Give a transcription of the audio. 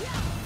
Yeah!